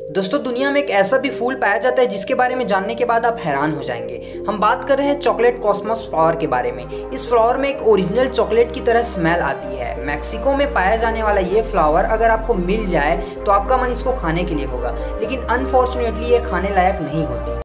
दोस्तों, दुनिया में एक ऐसा भी फूल पाया जाता है जिसके बारे में जानने के बाद आप हैरान हो जाएँगे। हम बात कर रहे हैं चॉकलेट कॉस्मोस फ्लावर के बारे में। इस फ्लावर में एक ओरिजिनल चॉकलेट की तरह स्मेल आती है। मैक्सिको में पाया जाने वाला ये फ्लावर अगर आपको मिल जाए तो आपका मन इसको खाने के लिए होगा। लेकिन अनफॉर्चुनेटली ये खाने लायक नहीं होती।